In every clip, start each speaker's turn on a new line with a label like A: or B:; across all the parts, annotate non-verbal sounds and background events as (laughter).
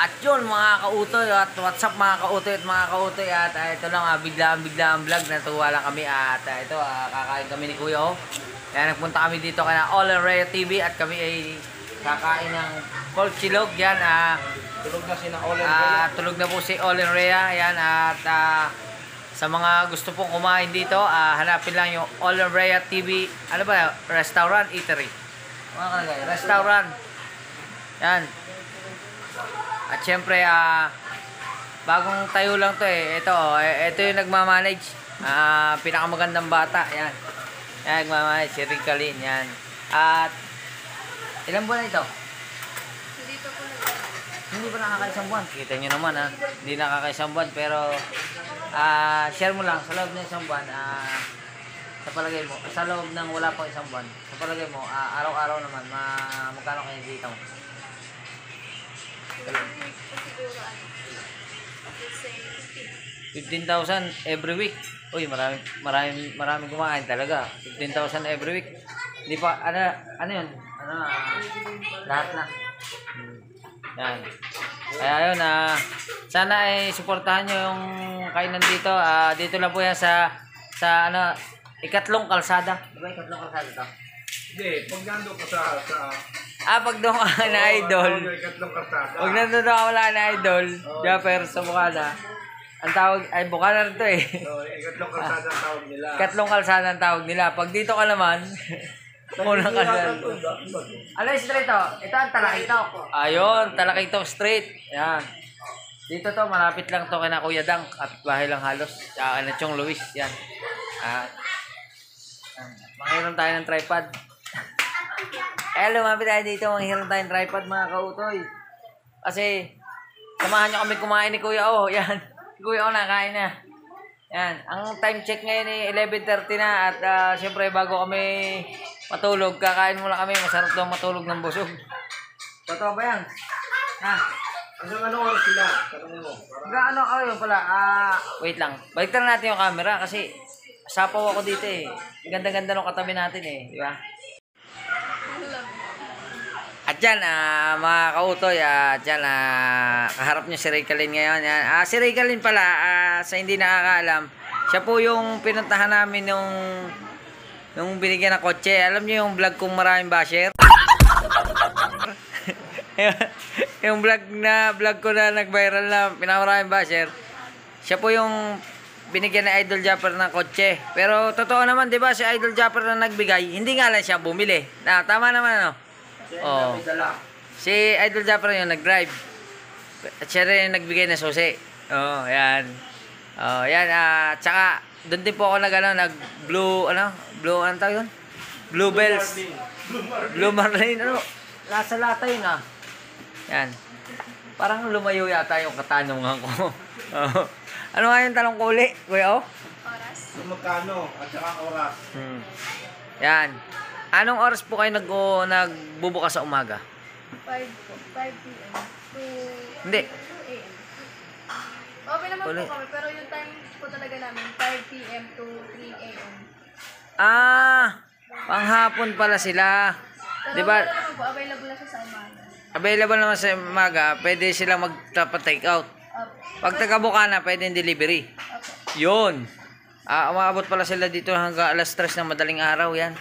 A: At yun mga kautoy at what's up mga kautoy at mga kautoy at ah, ito lang ah, biglaan biglaan vlog natuwa lang kami at ah, ito ah, kakain kami ni Kuya oh. Kaya nagpunta kami dito kay All Area TV at kami ay kakain ng pork chilog yan ah
B: Tulog na si na Olen
A: Ah, tulog na po si Olin Rea. Ayan, at ah, sa mga gusto pong kumain dito, ah, hanapin lang yung Olin Rea TV. Ano ba? Restaurant, eatery. Mga kalagay, restaurant. Yan. At syempre, ah, bagong tayo lang to eh. Ito, oh, ito yung nagmamanage. Ah, pinakamagandang bata. Yan. Yan, nagmamanage. Si Ricaline. Yan. At, ilang buwan na ito?
C: Dito po
A: Hindi pa nakakaisang buwan. Kita nyo naman ha. Hindi nakakaisang buwan. Pero, ah share mo lang sa loob ng isang buwan. ah sa palagay mo, sa loob ng wala pang isang buwan, sa palagay mo, ah, araw-araw naman, ma magkano kayo dito? 15,000 every week. Uy, marami, marami, marami kumain talaga. 15,000 every week. Hindi pa, ano, ano yun? Ano, ah, lahat na. Hmm. Yan. Kaya yun, ah, sana ay suportahan nyo yung kainan dito. Ah, dito lang po yan sa, sa ano, ikatlong kalsada. Di ikatlong kalsada to?
B: Hindi, pag nandun ka sa... sa
A: Ah, pag doon ka (laughs) na idol.
B: Oo, ikatlong kartada.
A: Pag nandun ka wala na idol, Japper sa Bukana. Ang tawag, ay Bukana rin to eh.
B: So, ikatlong kartada ang tawag nila.
A: Katlong kalsada ang tawag nila. Pag dito ka naman, unang kalsada. Ano yung street to? Ito ang Talakito. Ayun, Talakito Street. Yan. Dito to, malapit lang to kay na Kuya Dang. At bahay lang halos. Tsaka na Chong Luis. Yan. At, yan. Manghiram tayo ng tripod. Eh, lumapit tayo dito. Manghiram tayo ng tripod mga kautoy. Kasi, samahan nyo kami kumain ni Kuya O. Yan. (laughs) Kuya O nakain na. Yan. Ang time check ngayon ay 11.30 na. At ah, syempre, bago kami matulog, kakain muna kami. Masarap daw matulog ng busog. Totoo ba yan? Ha?
B: Hanggang ano oras sila? Tanongin mo.
A: Gaano oh, yun pala. Ah, wait lang. Baliktaran natin yung camera kasi sapaw ako dito eh. Ganda-ganda ng katabi natin eh, di ba? At yan, ah, mga kautoy, ah, at yan, ah, kaharap niyo si Raycalin ngayon. Ah, si Raycalin pala, ah, sa hindi nakakaalam, siya po yung pinuntahan namin nung, nung binigyan ng kotse. Alam niyo yung vlog kong maraming basher? (laughs) yung vlog na vlog ko na nag-viral na pinamaraming basher siya po yung binigyan ni Idol Japper ng kotse pero totoo naman di ba si Idol Japper na nagbigay hindi nga lang siya bumili na tama naman ano oh.
B: may dala.
A: si Idol Japper yung nag-drive at siya rin yung nagbigay ng susi oh yan oh yan ah tsaka doon din po ako nag ano nag blue ano blue ano tawag yun blue bells Blue Marlin, ano? Nasa lata yun ah. Yan. Parang lumayo yata yung katanungan ko. (laughs) Oo. ano nga yung talong kuli, kuya oh?
C: Oras.
B: Magkano at saka oras.
A: Hmm. Yan. Anong oras po kayo nag o, nagbubukas sa umaga?
C: 5 po. 5 p.m. to
A: Hindi.
C: 2 a.m. Open naman
A: Uli.
C: po kami, pero yung time po talaga namin, 5 p.m. to 3 a.m.
A: Ah, panghapon pala sila.
C: Pero
A: Di ba?
C: wala naman po, available na siya sa umaga.
A: Available naman sa umaga, pwede silang magpa-take out.
C: Opo.
A: Pag taga-Bukana, pwede yung delivery.
C: Opo.
A: Yun. Ah, umaabot pala sila dito hanggang alas 3 ng madaling araw yan.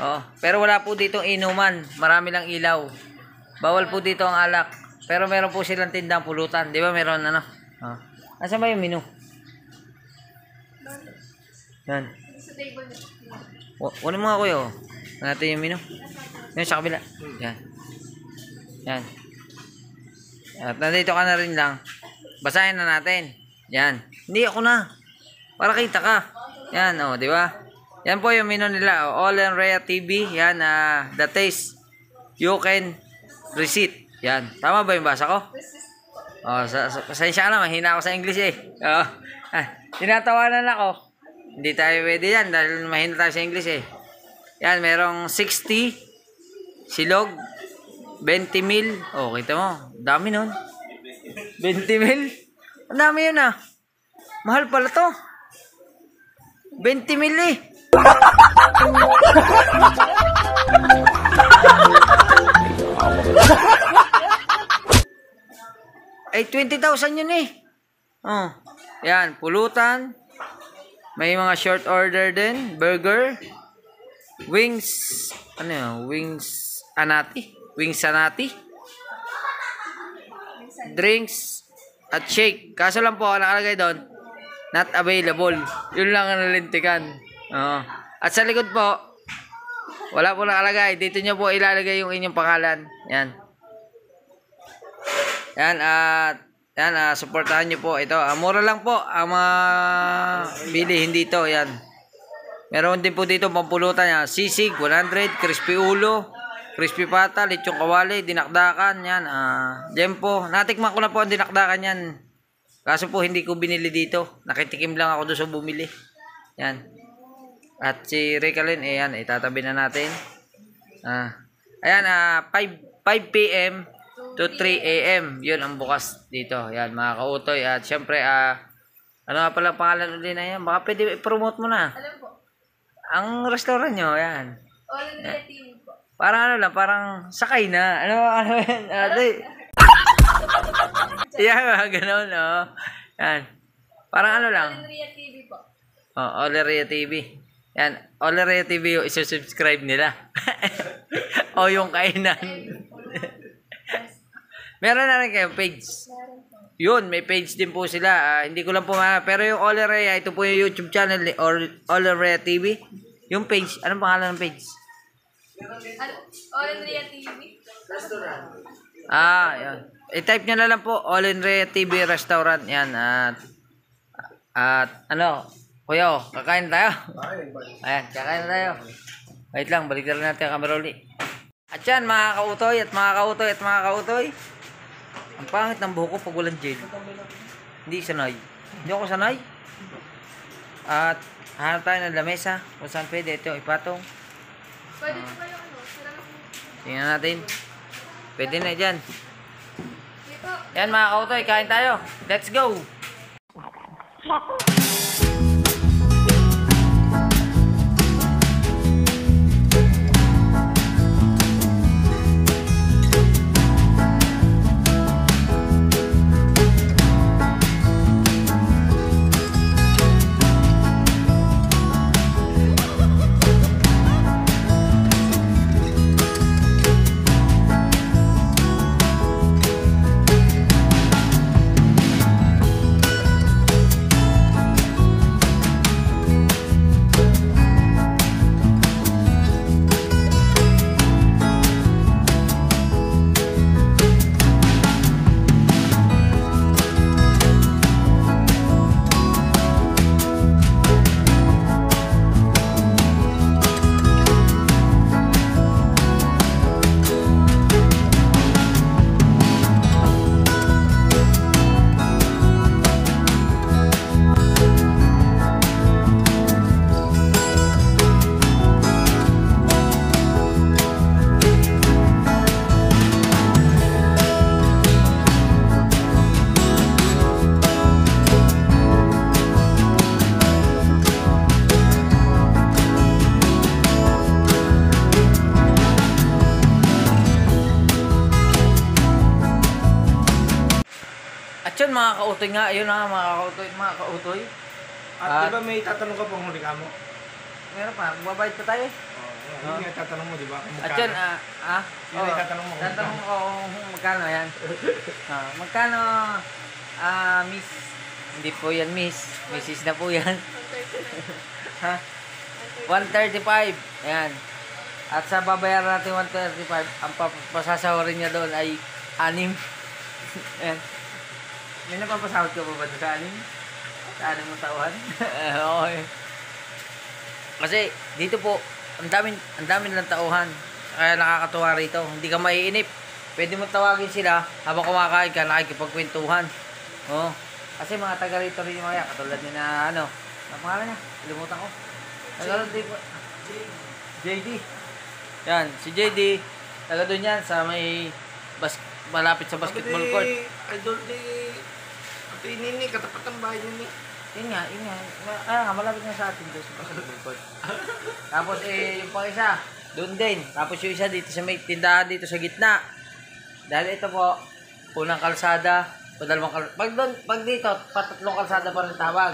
A: Oh, pero wala po dito inuman. Marami lang ilaw. Bawal po dito ang alak. Pero meron po silang tindang pulutan. Di ba meron ano? Oh. Nasaan ba yung menu? Yan.
C: Sa table
A: Wala mo nga kuya. oh. Natin yung menu. Yan sa kabila. Yan. Yan. At nandito ka na rin lang. Basahin na natin. Yan. Hindi ako na. Para kita ka. Yan oh, di ba? Yan po yung menu nila. Oh. All and Rhea TV. Yan ah, the taste you can receipt. Yan. Tama ba yung basa ko? Oh, sa, sa, pasensya ka na, mahina ako sa English eh. Oh. (laughs) Ah, tinatawanan ako. Hindi tayo pwede yan dahil mahina tayo sa English eh. Yan, merong 60 silog, 20 mil. Oh, kita mo. Dami nun. 20 mil. Ang dami yun ah. Mahal pala to. 20 mil eh. Ay, 20,000 yun eh. Oh. Yan, pulutan. May mga short order din. Burger. Wings. Ano yun? Wings anati. Wings anati. Drinks. At shake. Kaso lang po, nakalagay doon, not available. Yun lang ang nalintikan. Oo. At sa likod po, wala po nakalagay. Dito nyo po ilalagay yung inyong pangalan. Yan. Yan at yan ah, suportahan niyo po ito. Ah, mura lang po ang mga bilihin dito. Yan. Meron din po dito pampulutan yan. Sisig 100, crispy ulo, crispy pata, lechong kawali, dinakdakan yan. Ah, yan po. Natikman ko na po ang dinakdakan yan. Kaso po hindi ko binili dito. Nakitikim lang ako doon sa bumili. Yan. At si Recalin, eh yan, itatabi na natin. Ah. Ayan, ah, 5, 5 p.m. to 3 a.m. Yun ang bukas dito. Yan, mga kautoy. At syempre, ah, ano nga pala pangalan ulit na yan? Baka pwede i-promote mo na.
C: Alam po.
A: Ang restaurant nyo, yan.
C: All in the TV po.
A: Parang ano lang, parang sakay na. Ano, ano yan? Ah, di. (laughs) yan, mga ganun, oh. Yan. Parang ano lang.
C: All in Ria TV po.
A: Oh, Oleria TV. Yan, Oleria TV yung isusubscribe nila. (laughs) o yung kainan. (laughs) Meron na rin kayong page. Yun, may page din po sila. Ah, hindi ko lang po ma... Pero yung Oleria, ito po yung YouTube channel ni Or Oleria TV. Yung page, anong pangalan ng page?
C: Ria TV.
A: Ah, yan. I-type nyo na lang po, Oleria TV Restaurant. Yan, at... At, ano, kuya, oh, kakain tayo. Ayan, kakain tayo. Wait lang, balik na natin ang camera uli. At yan, mga kautoy, at mga kautoy, at mga kautoy. Ang pangit ng buhok ko pag walang gel. Hindi sanay. Hindi ako sanay. At hanap tayo ng lamesa kung saan pwede. Ito, ipatong.
C: Pwede kayo ano? Po.
A: Tingnan natin. Pwede na dyan.
C: Dito.
A: Yan mga kautoy, kain tayo. Let's go! Mga kautoy nga, yun na nga, mga kautoy, mga kautoy.
B: At
A: At-
B: di ba may tatanong ka pang huli ka mo?
A: Meron pa, magbabayad pa tayo.
B: Oo. Yun yung tatanong mo, di ba? Kung
A: At yun, ah, ah,
B: Yun ay tatanong mo
A: Tatanong ko kung magkano yan. (laughs) ah, magkano, ah, miss? Hindi po yan, miss. Mrs. na po yan. (laughs) ha? 135. Ayan. At sa babayaran natin 135, ang papasasawarin niya doon ay 6. (laughs) Ayan. May napapasahod ka pa ba sa 6? Sa 6 mong tauhan? okay. Kasi dito po, ang daming ang daming lang tauhan. Kaya nakakatuwa rito. Hindi ka maiinip. Pwede mo tawagin sila habang kumakain ka, nakikipagkwentuhan. Oo. Kasi mga taga rito rin yung mga yan, katulad ni na ano, ang pangalan niya? Limutan ko. Taga din po. JD. Yan, si JD. Taga doon yan sa may bas malapit sa basketball court.
B: Idol di... Ito nini, katapat ang bahay nini.
A: Yun nga, yun nga. Ah, nga, malapit nga sa atin doon sa court. Tapos eh, yung pang isa, doon din. Tapos yung isa dito sa may tindahan dito sa gitna. Dahil ito po, unang kalsada, O dalawang kalsada. Pag, doon, pag dito, patatlong kalsada pa rin tawag.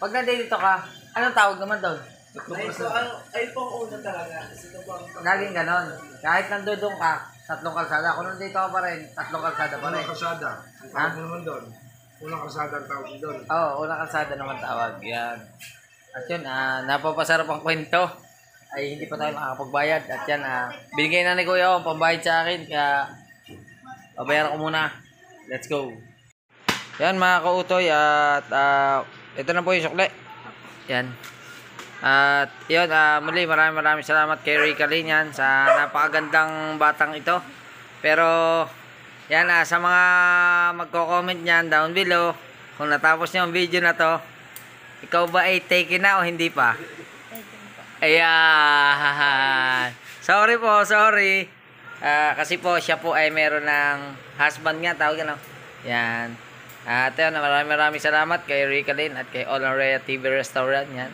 A: Pag nandito ka, anong tawag naman doon?
B: Ay, so, ano, ay po ang una talaga. Kasi ito po ang
A: Laging ganon. Kahit nandun ka, tatlong kalsada. Kung nandito ka pa rin, tatlong kalsada pa rin.
B: kasada. Ang
A: Ha?
B: tawag naman doon. Unang kasada ang tawag doon.
A: Oo, oh, unang kalsada naman tawag. Yan. At yun, ah, napapasarap ang kwento. Ay, hindi pa tayo makakapagbayad. At yan, ah, binigay na ni Kuya ang pambayad sa akin. Kaya, babayaran ko muna. Let's go. Yan mga kautoy at ah, ito na po yung sukle. Yan. At yun, ah, muli maraming maraming salamat kay Rika Lin yan sa napakagandang batang ito. Pero yan ah, sa mga magko-comment niyan down below kung natapos niyo ang video na to, ikaw ba ay taken na o hindi pa? Ayan. (laughs) Sorry po, sorry. Ah, kasi po siya po ay meron ng husband nga tawag ano. Yan. At yun, maraming maraming salamat kay Rika Lin at kay Olorea TV Restaurant yan.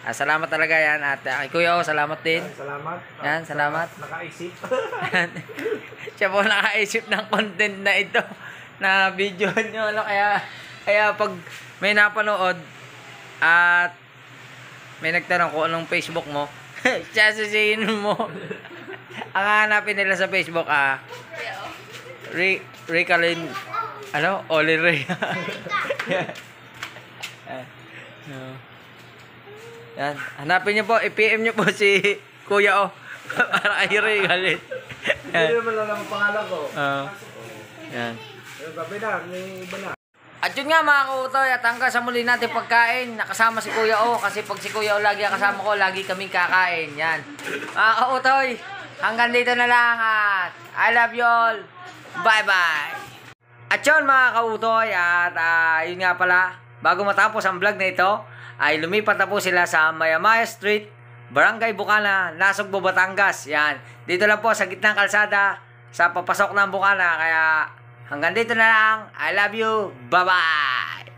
A: Ah, salamat talaga yan at kay Kuya O, salamat din.
B: Salamat.
A: Yan, salamat.
B: Nakaisip. (laughs)
A: siya po nakaisip ng content na ito na video (laughs) nyo ano kaya kaya pag may napanood at may nagtanong kung anong Facebook mo (laughs) siya sasayin mo ang hanapin nila sa Facebook ah Rick Ricalin ano Oli Ray yan hanapin niyo po i-PM niyo po si Kuya O (laughs) para kay Ricalin
B: Hindi naman lang ang pangalan ko.
A: Ah. yan.
B: Pero gabi na, may iba na.
A: At yun nga mga kautoy, at hanggang sa muli natin pagkain, nakasama si Kuya O, kasi pag si Kuya O lagi ang kasama ko, lagi kaming kakain. Yan. Mga kautoy, hanggang dito na lang at I love you all. Bye-bye. At yun mga kautoy, at ah, yun nga pala, bago matapos ang vlog na ito, ay lumipat na po sila sa Mayamaya Street, Barangay Bukana, Nasugbo, Batangas. Yan. Dito lang po sa gitnang kalsada, sa papasok ng Bukana. Kaya hanggang dito na lang. I love you. Bye-bye.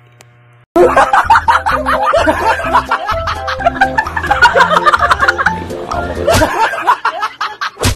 A: (laughs)